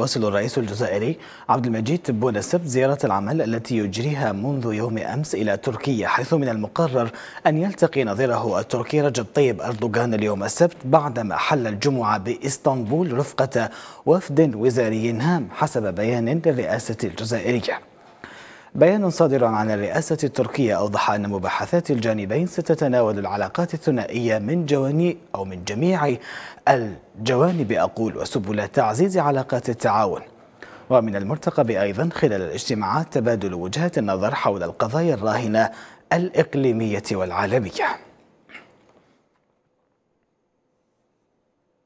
يواصل الرئيس الجزائري عبد المجيد تبون السبت زيارة العمل التي يجريها منذ يوم أمس إلى تركيا حيث من المقرر أن يلتقي نظيره التركي رجب طيب أردوغان اليوم السبت بعدما حل الجمعة بإسطنبول رفقة وفد وزاري هام حسب بيان للرئاسة الجزائرية. بيان صادر عن الرئاسة التركية أوضح أن مباحثات الجانبين ستتناول العلاقات الثنائية من جوانب أو من جميع الجوانب أقول وسبل تعزيز علاقات التعاون. ومن المرتقب أيضا خلال الاجتماعات تبادل وجهات النظر حول القضايا الراهنة الإقليمية والعالمية.